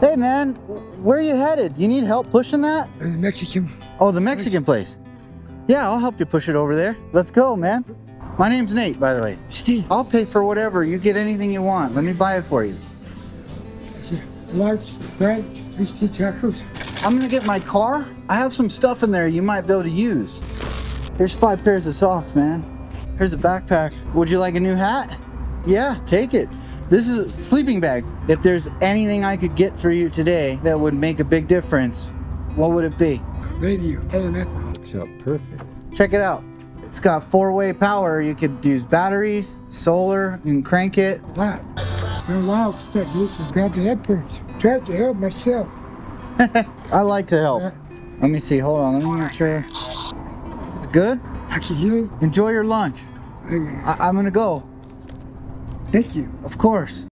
Hey man, where are you headed? You need help pushing that? The Mexican. Oh, the Mexican place. Yeah, I'll help you push it over there. Let's go, man. My name's Nate, by the way. Steve. I'll pay for whatever. You get anything you want. Let me buy it for you. Large, bread, crispy tacos. I'm gonna get my car. I have some stuff in there you might be able to use. Here's five pairs of socks, man. Here's a backpack. Would you like a new hat? Yeah, take it. This is a sleeping bag. If there's anything I could get for you today that would make a big difference, what would it be? Radio. LMF. So perfect. Check it out. It's got four-way power. You could use batteries, solar, you can crank it. Wow. For a while, start using grab the headphones. Tried to help myself. I like to help. Yeah. Let me see, hold on, let me make sure. It's good. I can hear you. Enjoy your lunch. I- I'm gonna go, Thank you. of course.